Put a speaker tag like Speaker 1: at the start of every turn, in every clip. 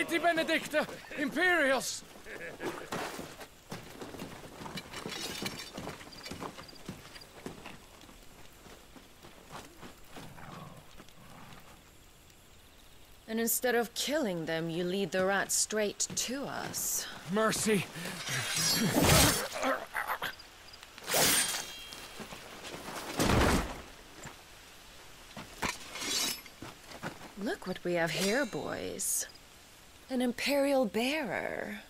Speaker 1: Lady Benedicta, Imperials!
Speaker 2: And instead of killing them, you lead the rat straight to us.
Speaker 1: Mercy.
Speaker 2: Look what we have here, boys. An Imperial bearer.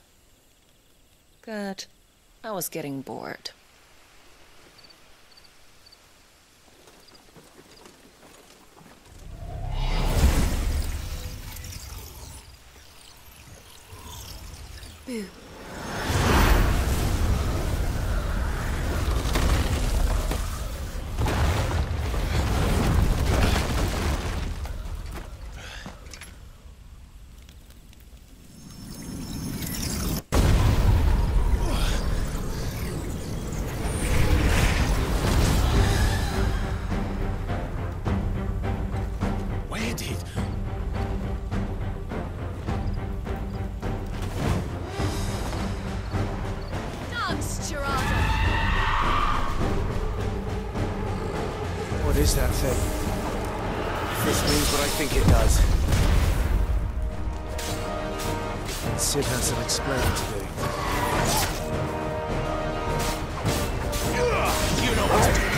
Speaker 2: Good. I was getting bored. Boo.
Speaker 3: Is that thing? This means what I think it does. And Cid has some explaining to do.
Speaker 4: You know what to do.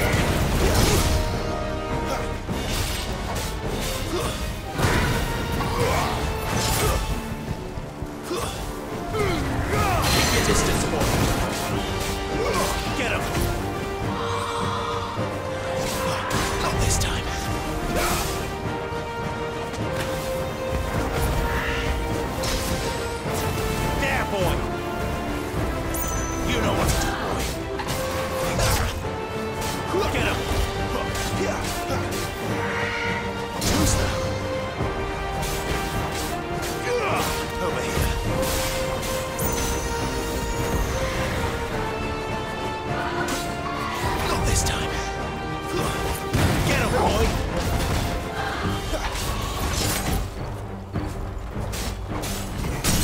Speaker 4: Boy.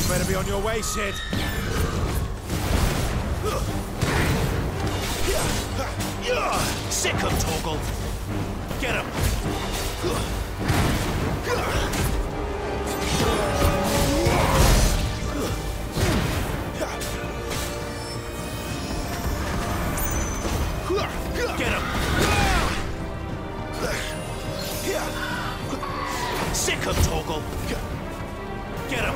Speaker 3: Better be on your way, Cid.
Speaker 4: Sick him, Torgal. Get him. Sick of Torgal. Get him.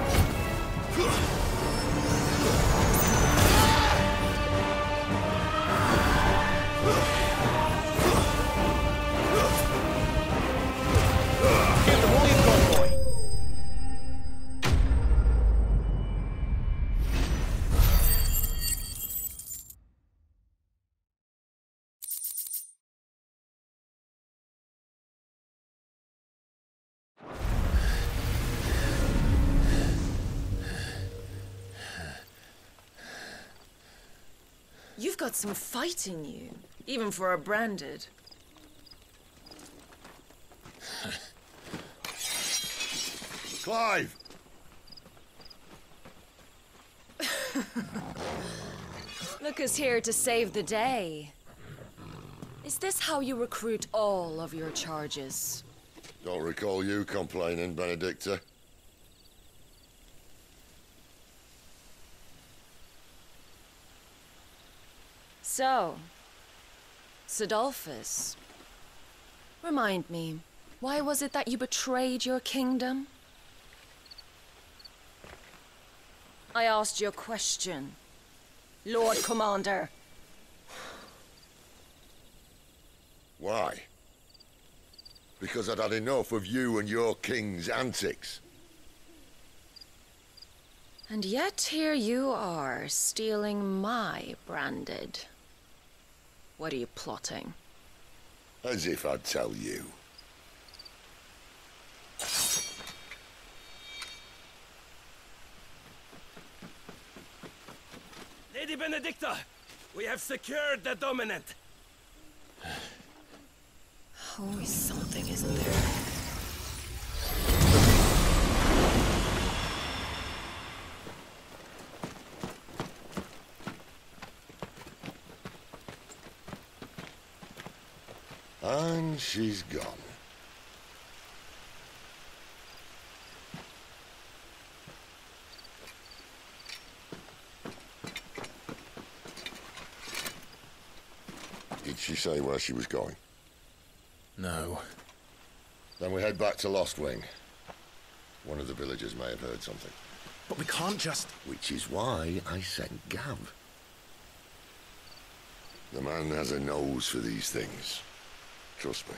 Speaker 4: You've got
Speaker 2: some fight in you, even for a branded.
Speaker 5: Clive!
Speaker 2: Lucas here to save the day. Is this how you recruit all of your charges?
Speaker 5: Don't recall you complaining, Benedicta.
Speaker 2: So, Cidolfus, remind me, why was it that you betrayed your kingdom? I asked you a question, Lord Commander.
Speaker 5: Why? Because I'd had enough of you and your king's antics.
Speaker 2: And yet here you are, stealing my branded. What are you plotting?
Speaker 5: As if I'd tell you.
Speaker 1: Lady Benedicta, we have secured the dominant.
Speaker 2: Always something, isn't there?
Speaker 5: And she's gone. Did she say where she was going?
Speaker 4: No.
Speaker 5: Then we head back to Lostwing. One of the villagers may have heard something.
Speaker 4: But we can't just...
Speaker 5: Which is why I sent Gav. The man has a nose for these things. Trust me.